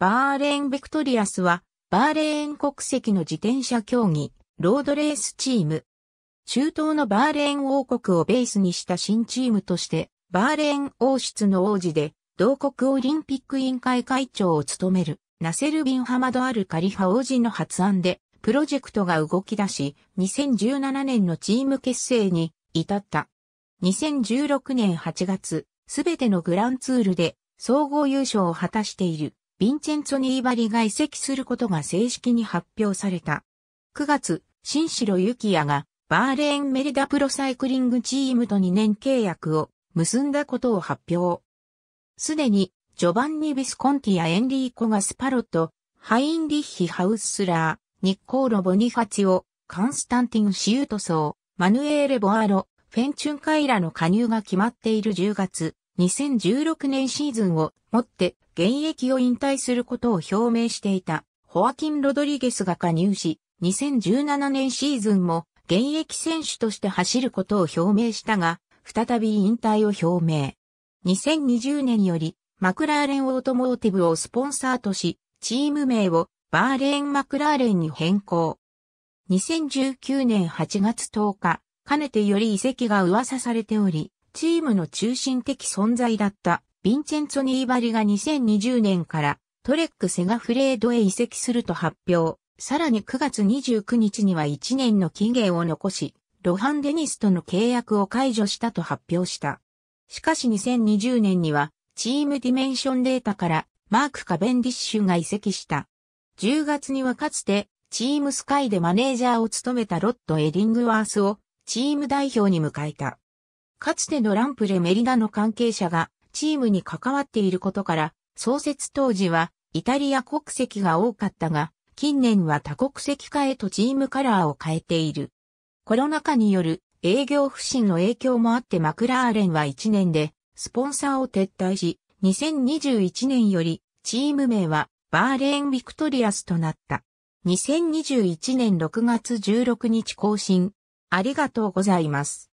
バーレーン・ビクトリアスは、バーレーン国籍の自転車競技、ロードレースチーム。中東のバーレーン王国をベースにした新チームとして、バーレーン王室の王子で、同国オリンピック委員会会長を務める、ナセル・ビン・ハマド・アル・カリファ王子の発案で、プロジェクトが動き出し、2017年のチーム結成に至った。2016年8月、すべてのグランツールで総合優勝を果たしているヴィンチェンツォ・ニーバリが移籍することが正式に発表された。9月、新城幸也がバーレーンメリダプロサイクリングチームと2年契約を結んだことを発表。すでに、ジョバンニ・ビスコンティやエンリーコ・ガスパロット、ハインリッヒ・ハウスラー、ニッコーロ・ボニファツィオ、カンスタンティン・シュートソー、マヌエーレ・ボアロ、フェンチュンカイラの加入が決まっている10月、2016年シーズンをもって現役を引退することを表明していたホアキン・ロドリゲスが加入し、2017年シーズンも現役選手として走ることを表明したが、再び引退を表明。2020年よりマクラーレンオートモーティブをスポンサーとし、チーム名をバーレーン・マクラーレンに変更。2019年8月10日、かねてより移籍が噂されており、チームの中心的存在だったヴィンチェンツォ・ニーバリが2020年からトレック・セガフレードへ移籍すると発表。さらに9月29日には1年の期限を残し、ロハン・デニスとの契約を解除したと発表した。しかし2020年にはチームディメンションデータからマーク・カベンディッシュが移籍した。10月にはかつてチームスカイでマネージャーを務めたロッド・エリングワースをチーム代表に迎えた。かつてのランプレ・メリダの関係者がチームに関わっていることから、創設当時はイタリア国籍が多かったが、近年は多国籍化へとチームカラーを変えている。コロナ禍による営業不振の影響もあってマクラーレンは1年でスポンサーを撤退し、2021年よりチーム名はバーレーン・ビクトリアスとなった。2021年6月16日更新。ありがとうございます。